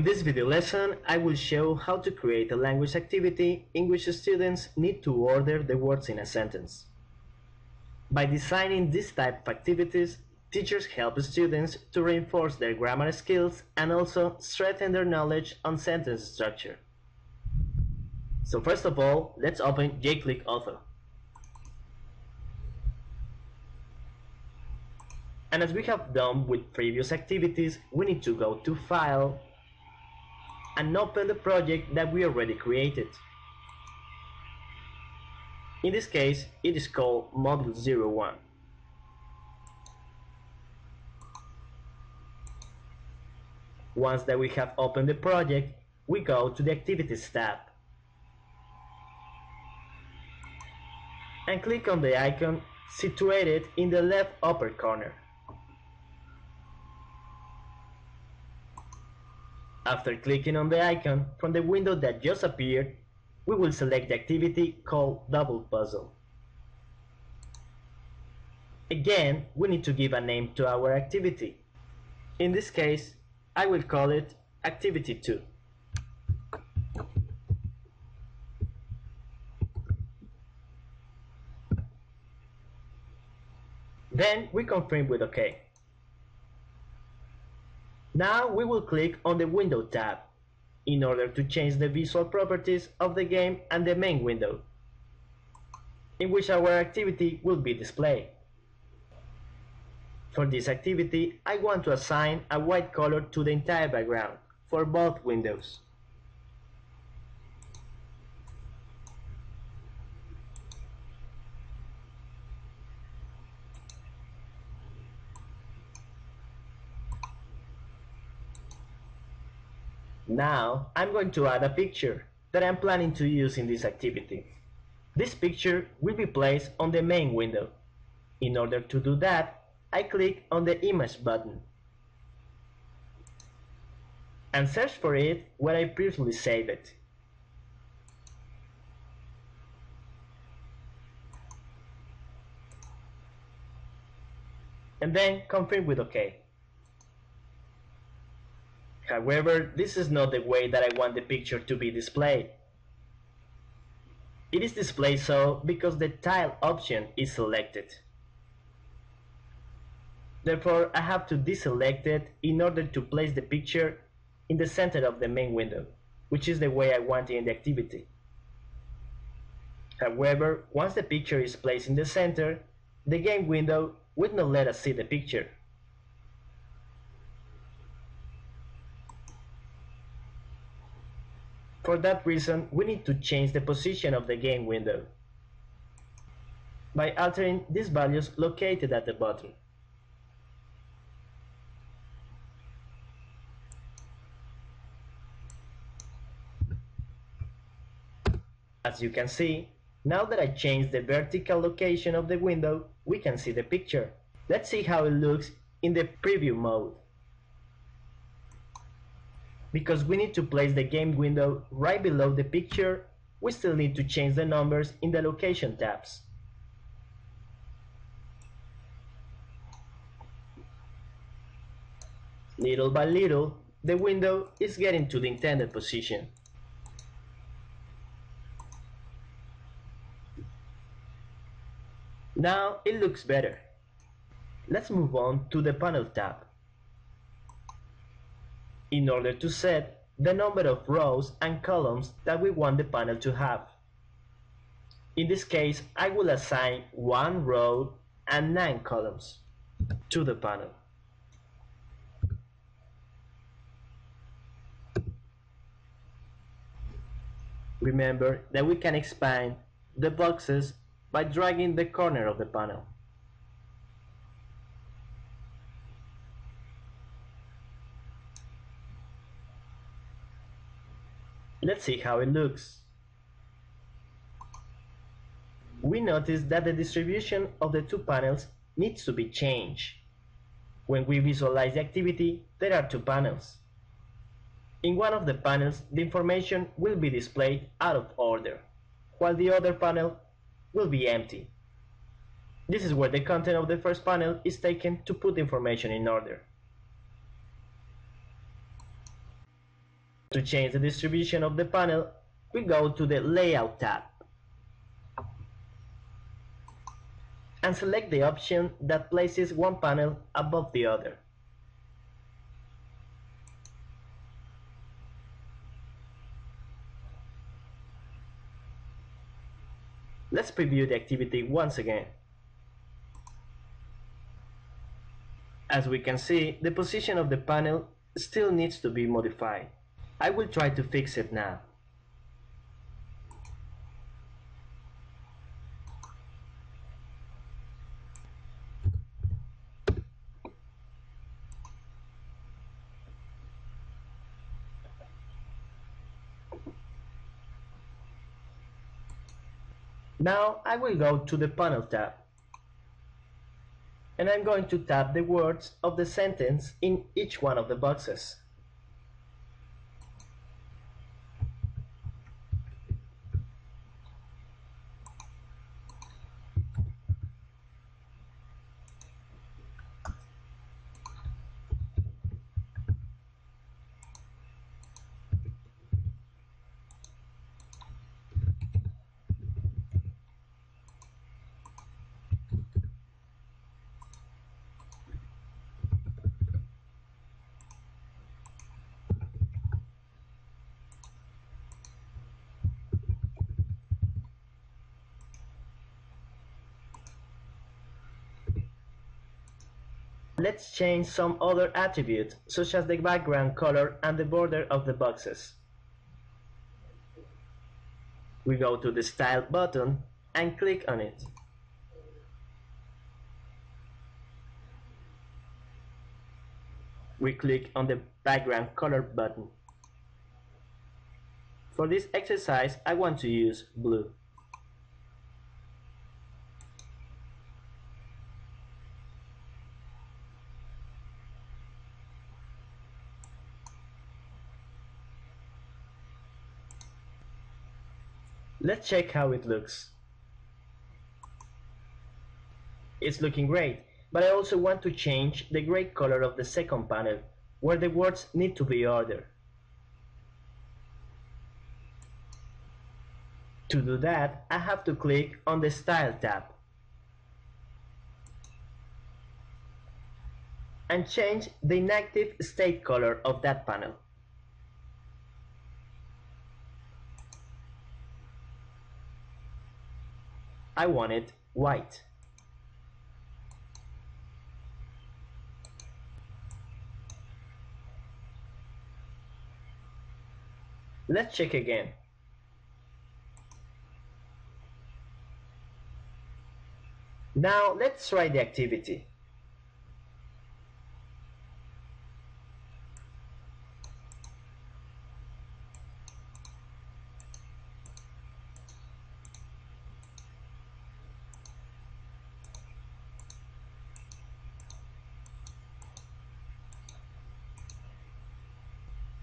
In this video lesson, I will show how to create a language activity in which students need to order the words in a sentence. By designing this type of activities, teachers help students to reinforce their grammar skills and also strengthen their knowledge on sentence structure. So first of all, let's open JClic Author. And as we have done with previous activities, we need to go to File and open the project that we already created. In this case, it is called model 01. Once that we have opened the project, we go to the Activities tab and click on the icon situated in the left upper corner. After clicking on the icon from the window that just appeared, we will select the activity called Double Puzzle. Again, we need to give a name to our activity. In this case, I will call it Activity 2. Then we confirm with OK. Now we will click on the Window tab in order to change the visual properties of the game and the main window, in which our activity will be displayed. For this activity, I want to assign a white color to the entire background for both windows. Now, I'm going to add a picture that I'm planning to use in this activity. This picture will be placed on the main window. In order to do that, I click on the Image button and search for it where I previously saved it. And then confirm with OK. However, this is not the way that I want the picture to be displayed. It is displayed so because the tile option is selected. Therefore, I have to deselect it in order to place the picture in the center of the main window, which is the way I want it in the activity. However, once the picture is placed in the center, the game window would not let us see the picture. For that reason, we need to change the position of the game window by altering these values located at the bottom. As you can see, now that I changed the vertical location of the window, we can see the picture. Let's see how it looks in the preview mode because we need to place the game window right below the picture, we still need to change the numbers in the location tabs. Little by little, the window is getting to the intended position. Now it looks better. Let's move on to the panel tab in order to set the number of rows and columns that we want the panel to have. In this case, I will assign one row and nine columns to the panel. Remember that we can expand the boxes by dragging the corner of the panel. Let's see how it looks. We notice that the distribution of the two panels needs to be changed. When we visualize the activity, there are two panels. In one of the panels, the information will be displayed out of order, while the other panel will be empty. This is where the content of the first panel is taken to put information in order. To change the distribution of the panel, we go to the Layout tab and select the option that places one panel above the other. Let's preview the activity once again. As we can see, the position of the panel still needs to be modified. I will try to fix it now. Now I will go to the panel tab and I'm going to tap the words of the sentence in each one of the boxes. Let's change some other attributes, such as the background color and the border of the boxes. We go to the Style button and click on it. We click on the background color button. For this exercise, I want to use blue. Let's check how it looks. It's looking great, but I also want to change the gray color of the second panel, where the words need to be ordered. To do that, I have to click on the Style tab and change the inactive state color of that panel. I want it white. Let's check again. Now let's try the activity.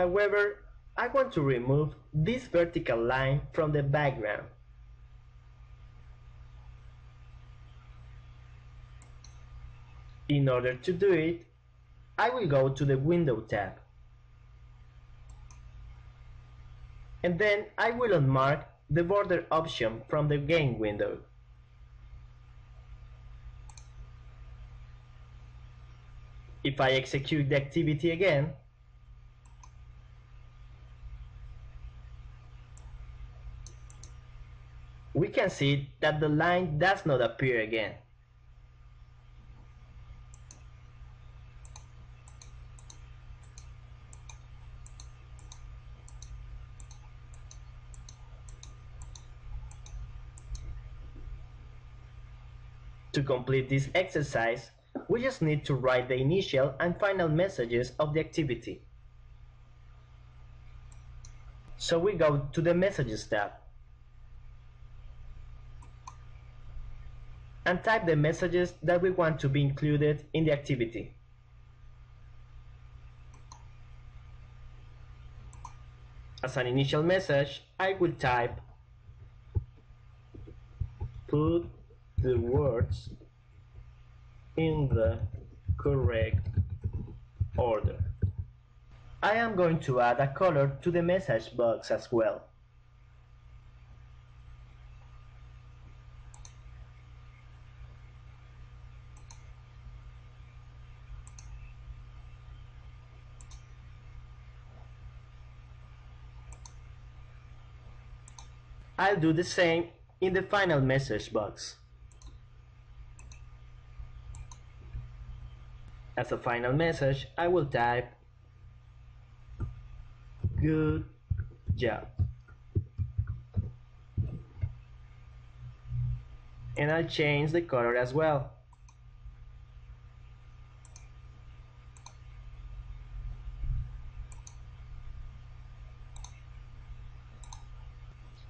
However, I want to remove this vertical line from the background. In order to do it, I will go to the Window tab. And then I will unmark the border option from the Game window. If I execute the activity again, we can see that the line does not appear again. To complete this exercise, we just need to write the initial and final messages of the activity. So we go to the Messages tab. And type the messages that we want to be included in the activity. As an initial message, I will type put the words in the correct order. I am going to add a color to the message box as well. I'll do the same in the final message box. As a final message, I will type Good job. And I'll change the color as well.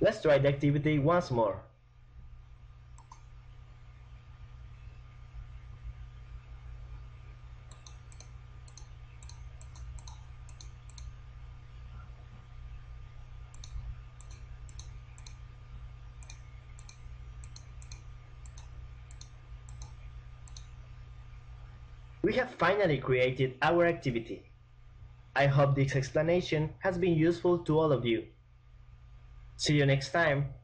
Let's try the activity once more. We have finally created our activity. I hope this explanation has been useful to all of you. See you next time.